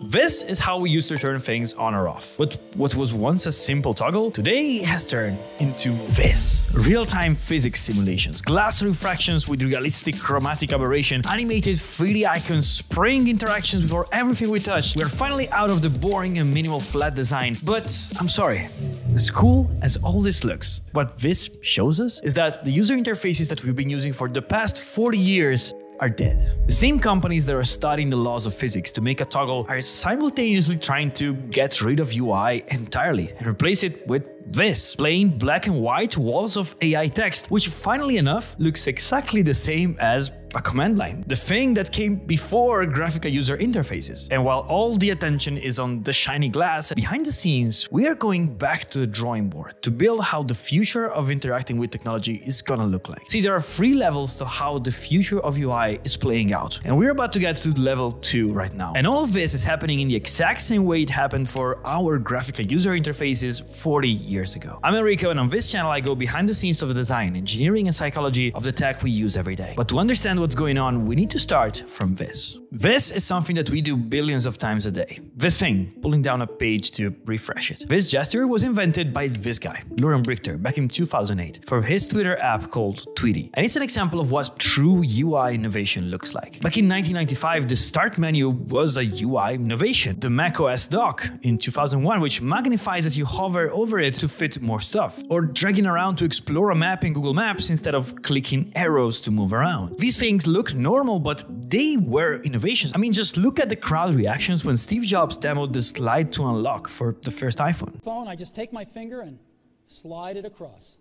This is how we used to turn things on or off. But what was once a simple toggle, today has turned into this. Real-time physics simulations, glass refractions with realistic chromatic aberration, animated 3D icons, spring interactions before everything we touch. We're finally out of the boring and minimal flat design. But I'm sorry, as cool as all this looks, what this shows us is that the user interfaces that we've been using for the past 40 years are dead. The same companies that are studying the laws of physics to make a toggle are simultaneously trying to get rid of UI entirely and replace it with this plain black and white walls of AI text, which finally enough looks exactly the same as a command line, the thing that came before graphical user interfaces. And while all the attention is on the shiny glass, behind the scenes, we are going back to the drawing board to build how the future of interacting with technology is gonna look like. See, there are three levels to how the future of UI is playing out, and we're about to get to level two right now. And all of this is happening in the exact same way it happened for our graphical user interfaces 40 years ago. I'm Enrico, and on this channel I go behind the scenes of the design, engineering, and psychology of the tech we use every day. But to understand what's going on, we need to start from this. This is something that we do billions of times a day. This thing, pulling down a page to refresh it. This gesture was invented by this guy, Loren Brichter, back in 2008, for his Twitter app called Tweetie. And it's an example of what true UI innovation looks like. Back in 1995, the start menu was a UI innovation. The macOS dock in 2001, which magnifies as you hover over it to fit more stuff. Or dragging around to explore a map in Google Maps instead of clicking arrows to move around. These things look normal, but they were innovations. I mean, just look at the crowd reactions when Steve Jobs demoed the slide to unlock for the first iPhone. Phone, I just take my finger and slide it across.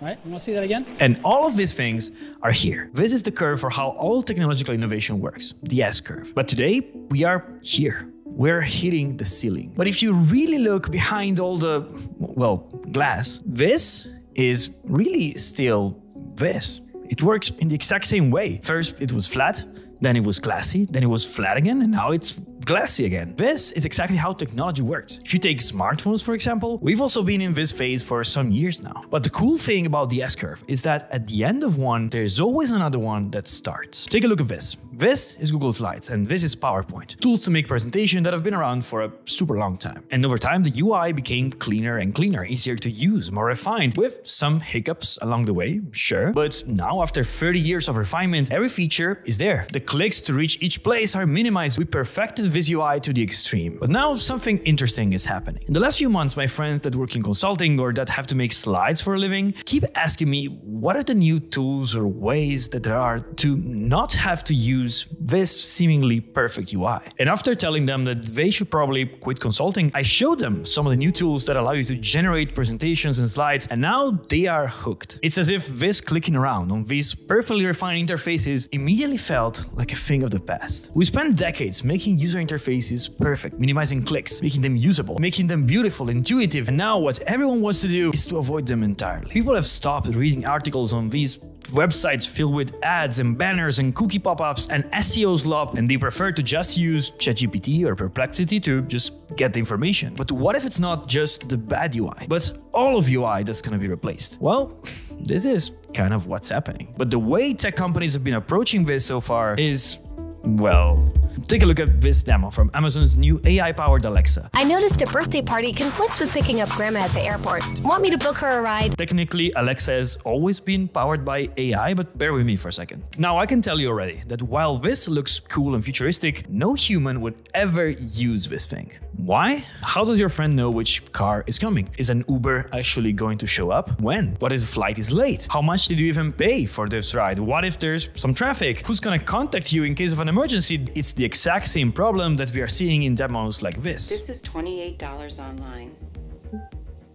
Right? You want to see that again? And all of these things are here. This is the curve for how all technological innovation works, the S curve. But today, we are here. We're hitting the ceiling. But if you really look behind all the, well, glass, this is really still this. It works in the exact same way. First, it was flat, then it was glassy, then it was flat again, and now it's glassy again. This is exactly how technology works. If you take smartphones, for example, we've also been in this phase for some years now. But the cool thing about the S-curve is that at the end of one, there's always another one that starts. Take a look at this. This is Google Slides, and this is PowerPoint, tools to make presentation that have been around for a super long time. And over time, the UI became cleaner and cleaner, easier to use, more refined, with some hiccups along the way, sure. But now, after 30 years of refinement, every feature is there. The clicks to reach each place are minimized. We perfected this UI to the extreme. But now something interesting is happening. In the last few months, my friends that work in consulting or that have to make slides for a living keep asking me what are the new tools or ways that there are to not have to use this seemingly perfect UI. And after telling them that they should probably quit consulting, I showed them some of the new tools that allow you to generate presentations and slides, and now they are hooked. It's as if this clicking around on these perfectly refined interfaces immediately felt like a thing of the past. We spent decades making user interfaces perfect, minimizing clicks, making them usable, making them beautiful, intuitive, and now what everyone wants to do is to avoid them entirely. People have stopped reading articles on these websites filled with ads and banners and cookie pop-ups and SEO slop and they prefer to just use ChatGPT or Perplexity to just get the information. But what if it's not just the bad UI, but all of UI that's gonna be replaced? Well, this is kind of what's happening. But the way tech companies have been approaching this so far is well, take a look at this demo from Amazon's new AI-powered Alexa. I noticed a birthday party conflicts with picking up grandma at the airport. Want me to book her a ride? Technically, Alexa has always been powered by AI, but bear with me for a second. Now, I can tell you already that while this looks cool and futuristic, no human would ever use this thing. Why? How does your friend know which car is coming? Is an Uber actually going to show up? When? What if the flight is late? How much did you even pay for this ride? What if there's some traffic? Who's gonna contact you in case of an emergency? It's the exact same problem that we are seeing in demos like this. This is $28 online.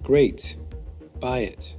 Great. Buy it.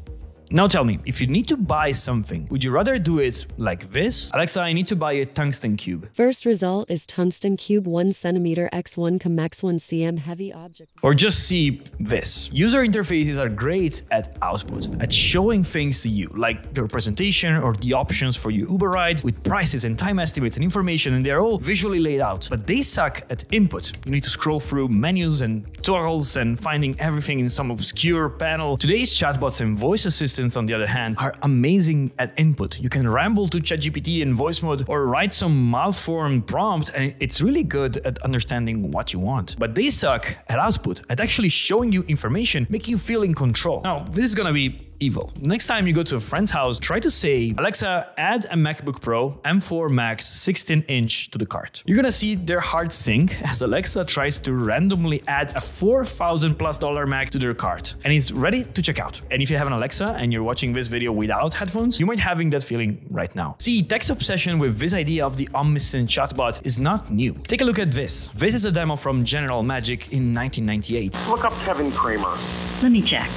Now tell me, if you need to buy something, would you rather do it like this? Alexa, I need to buy a tungsten cube. First result is tungsten cube 1 cm x 1 x 1 cm heavy object. Or just see this. User interfaces are great at output, at showing things to you, like the representation or the options for your Uber ride with prices and time estimates and information, and they're all visually laid out. But they suck at input. You need to scroll through menus and toggles and finding everything in some obscure panel. Today's chatbots and voice assistants assistants, on the other hand, are amazing at input. You can ramble to ChatGPT in voice mode or write some malformed prompt, and it's really good at understanding what you want. But they suck at output, at actually showing you information, making you feel in control. Now, this is gonna be evil. Next time you go to a friend's house, try to say, Alexa, add a MacBook Pro M4 Max 16 inch to the cart. You're gonna see their heart sink as Alexa tries to randomly add a 4,000 plus dollar Mac to their cart and is ready to check out. And if you have an Alexa and you're watching this video without headphones, you might having that feeling right now. See, tech's obsession with this idea of the omniscient chatbot is not new. Take a look at this. This is a demo from General Magic in 1998. Look up Kevin Kramer. Let me check.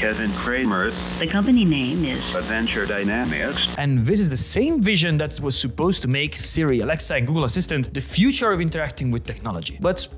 Kevin Kramer. The company name is Adventure Dynamics. And this is the same vision that was supposed to make Siri, Alexa, and Google Assistant the future of interacting with technology. But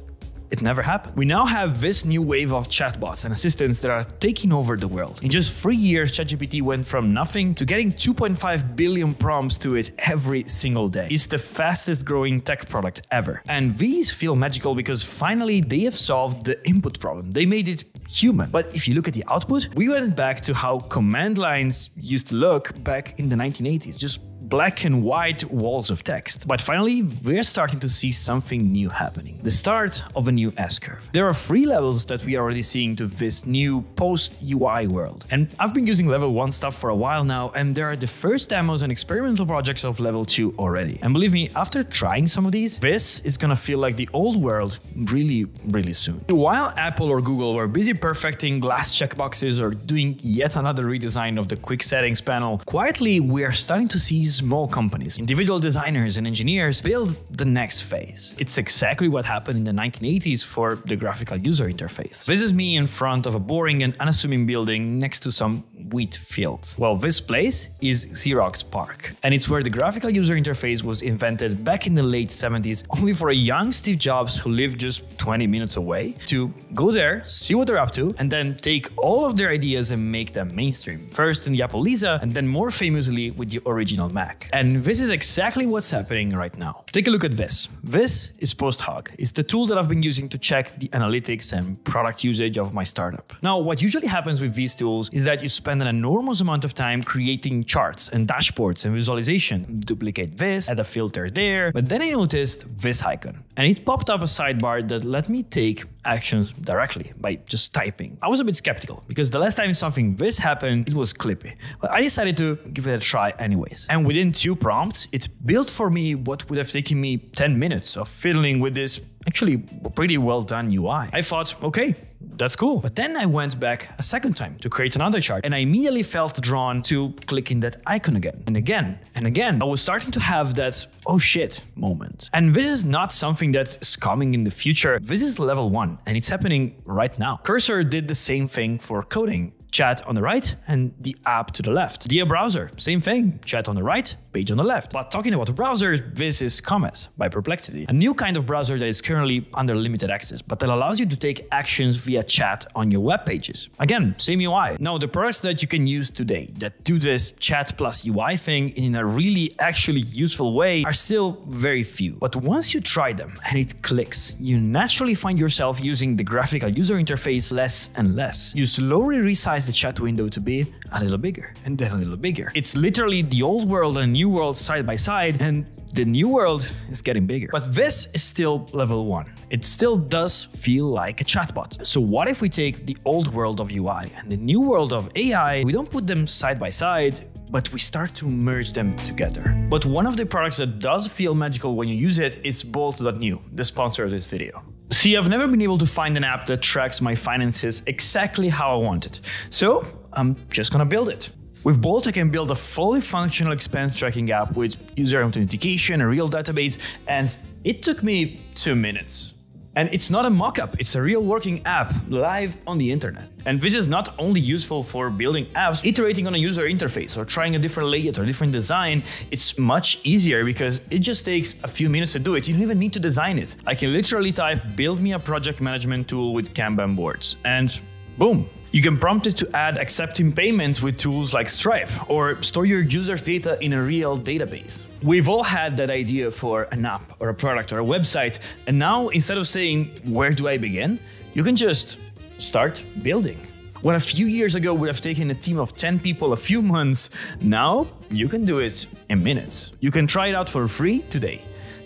it never happened. We now have this new wave of chatbots and assistants that are taking over the world. In just three years, ChatGPT went from nothing to getting 2.5 billion prompts to it every single day. It's the fastest growing tech product ever. And these feel magical because finally they have solved the input problem. They made it human. But if you look at the output, we went back to how command lines used to look back in the 1980s, just black and white walls of text. But finally, we're starting to see something new happening. The start of a new S-curve. There are three levels that we are already seeing to this new post-UI world. And I've been using level 1 stuff for a while now, and there are the first demos and experimental projects of level 2 already. And believe me, after trying some of these, this is gonna feel like the old world really, really soon. While Apple or Google were busy perfecting glass checkboxes or doing yet another redesign of the quick settings panel, quietly we are starting to see small companies, individual designers and engineers build the next phase. It's exactly what happened in the 1980s for the graphical user interface. This is me in front of a boring and unassuming building next to some wheat fields. Well, this place is Xerox PARC, and it's where the graphical user interface was invented back in the late 70s, only for a young Steve Jobs who lived just 20 minutes away to go there, see what they're up to, and then take all of their ideas and make them mainstream. First in the Apple Lisa, and then more famously with the original Mac. And this is exactly what's happening right now. Take a look at this. This is PostHog. It's the tool that I've been using to check the analytics and product usage of my startup. Now, what usually happens with these tools is that you an enormous amount of time creating charts and dashboards and visualization. Duplicate this, add a filter there, but then I noticed this icon. And it popped up a sidebar that let me take actions directly by just typing. I was a bit skeptical because the last time something this happened, it was Clippy. But I decided to give it a try anyways. And within two prompts, it built for me what would have taken me 10 minutes of fiddling with this actually pretty well done UI. I thought, okay, that's cool. But then I went back a second time to create another chart and I immediately felt drawn to clicking that icon again and again and again. I was starting to have that oh shit moment. And this is not something that's coming in the future. This is level one and it's happening right now. Cursor did the same thing for coding chat on the right and the app to the left. Dia browser, same thing, chat on the right, page on the left. But talking about browsers, this is Comet by Perplexity, a new kind of browser that is currently under limited access, but that allows you to take actions via chat on your web pages. Again, same UI. Now, the products that you can use today that do this chat plus UI thing in a really actually useful way are still very few. But once you try them and it clicks, you naturally find yourself using the graphical user interface less and less. You slowly resize the chat window to be a little bigger and then a little bigger. It's literally the old world and new world side by side, and the new world is getting bigger. But this is still level one. It still does feel like a chatbot. So what if we take the old world of UI and the new world of AI, we don't put them side by side, but we start to merge them together. But one of the products that does feel magical when you use it is Bolt.new, the sponsor of this video. See, I've never been able to find an app that tracks my finances exactly how I want it. So I'm just gonna build it. With Bolt, I can build a fully functional expense tracking app with user authentication, a real database, and it took me two minutes. And it's not a mock-up, it's a real working app live on the internet. And this is not only useful for building apps, iterating on a user interface or trying a different layout or different design, it's much easier because it just takes a few minutes to do it. You don't even need to design it. I can literally type build me a project management tool with Kanban boards and boom, you can prompt it to add accepting payments with tools like Stripe or store your users' data in a real database. We've all had that idea for an app or a product or a website, and now instead of saying, Where do I begin? you can just start building. What a few years ago would have taken a team of 10 people a few months, now you can do it in minutes. You can try it out for free today.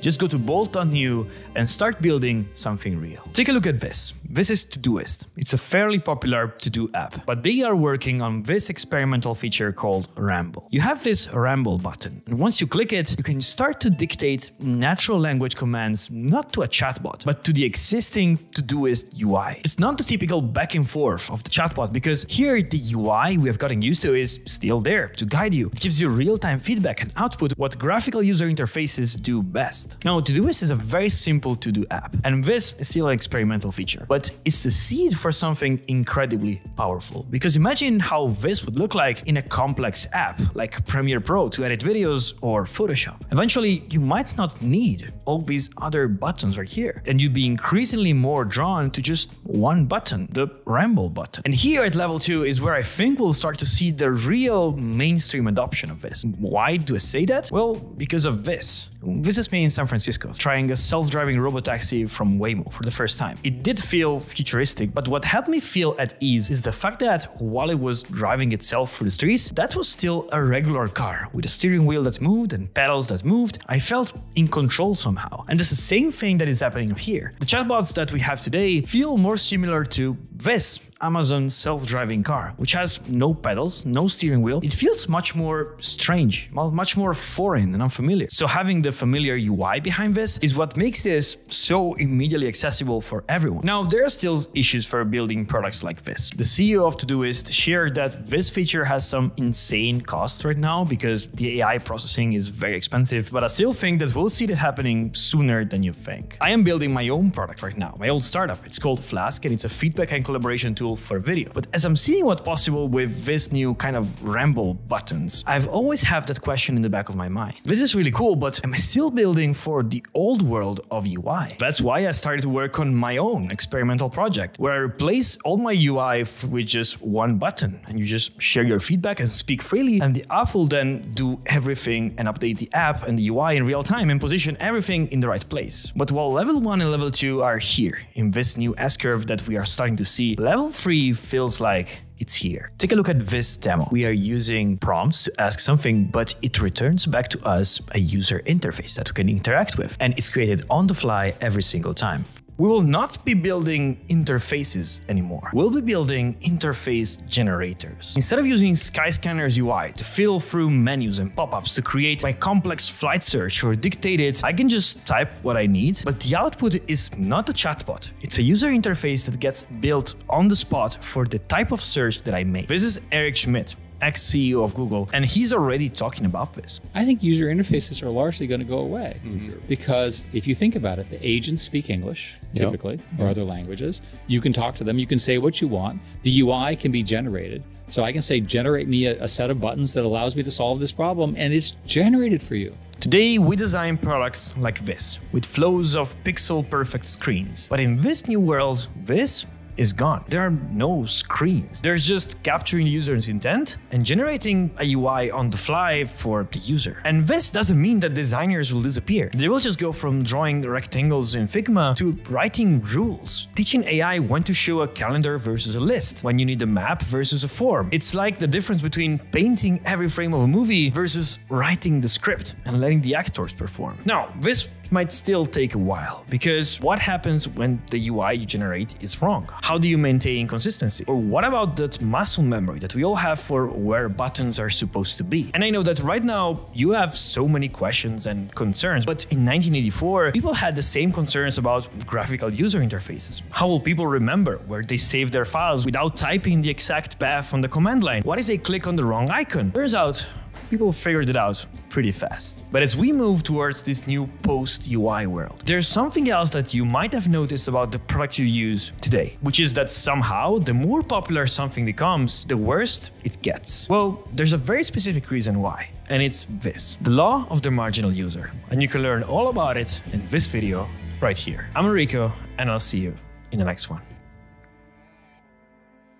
Just go to bolt.new and start building something real. Take a look at this. This is Todoist. It's a fairly popular to-do app, but they are working on this experimental feature called Ramble. You have this Ramble button, and once you click it, you can start to dictate natural language commands not to a chatbot, but to the existing Todoist UI. It's not the typical back and forth of the chatbot because here the UI we have gotten used to is still there to guide you. It gives you real-time feedback and output what graphical user interfaces do best. Now, Todoist is a very simple to-do app, and this is still an experimental feature, but it's the seed for something incredibly powerful. Because imagine how this would look like in a complex app like Premiere Pro to edit videos or Photoshop. Eventually, you might not need all these other buttons right here, and you'd be increasingly more drawn to just one button, the Ramble button. And here at level 2 is where I think we'll start to see the real mainstream adoption of this. Why do I say that? Well, because of this. This is me in San Francisco, trying a self-driving robotaxi from Waymo for the first time. It did feel futuristic, but what helped me feel at ease is the fact that while it was driving itself through the streets, that was still a regular car with a steering wheel that moved and pedals that moved. I felt in control somehow. And it's the same thing that is happening here. The chatbots that we have today feel more similar to this Amazon self-driving car, which has no pedals, no steering wheel. It feels much more strange, much more foreign and unfamiliar. So having the familiar UI behind this is what makes this so immediately accessible for everyone. Now, there are still issues for building products like this. The CEO of Todoist shared that this feature has some insane costs right now because the AI processing is very expensive, but I still think that we'll see that happening sooner than you think. I am building my own product right now, my own startup. It's called Flask and it's a feedback and collaboration tool for video. But as I'm seeing what's possible with this new kind of ramble buttons, I've always had that question in the back of my mind. This is really cool, but am I still building for the old world of UI? That's why I started to work on my own experimental project, where I replace all my UI with just one button, and you just share your feedback and speak freely, and the app will then do everything and update the app and the UI in real time and position everything in the right place. But while level 1 and level 2 are here, in this new S-curve that we are starting to see, level 3 feels like it's here. Take a look at this demo. We are using prompts to ask something, but it returns back to us a user interface that we can interact with, and it's created on the fly every single time. We will not be building interfaces anymore. We'll be building interface generators. Instead of using Skyscanner's UI to fiddle through menus and pop-ups to create my complex flight search or dictate it, I can just type what I need, but the output is not a chatbot. It's a user interface that gets built on the spot for the type of search that I make. This is Eric Schmidt, ex CEO of Google, and he's already talking about this. I think user interfaces are largely going to go away mm-hmm. because if you think about it, the agents speak English typically yep. or other languages. You can talk to them, you can say what you want. The UI can be generated. So I can say, generate me a, a set of buttons that allows me to solve this problem, and it's generated for you. Today, we design products like this, with flows of pixel perfect screens. But in this new world, this is gone. There are no screens. There's just capturing the user's intent and generating a UI on the fly for the user. And this doesn't mean that designers will disappear. They will just go from drawing rectangles in Figma to writing rules, teaching AI when to show a calendar versus a list, when you need a map versus a form. It's like the difference between painting every frame of a movie versus writing the script and letting the actors perform. Now, this might still take a while, because what happens when the UI you generate is wrong? How do you maintain consistency? Or what about that muscle memory that we all have for where buttons are supposed to be? And I know that right now you have so many questions and concerns, but in 1984, people had the same concerns about graphical user interfaces. How will people remember where they save their files without typing the exact path on the command line? What if they click on the wrong icon? Turns out people figured it out pretty fast. But as we move towards this new post-UI world, there's something else that you might have noticed about the products you use today, which is that somehow the more popular something becomes, the worse it gets. Well, there's a very specific reason why, and it's this, the law of the marginal user. And you can learn all about it in this video right here. I'm Enrico, and I'll see you in the next one.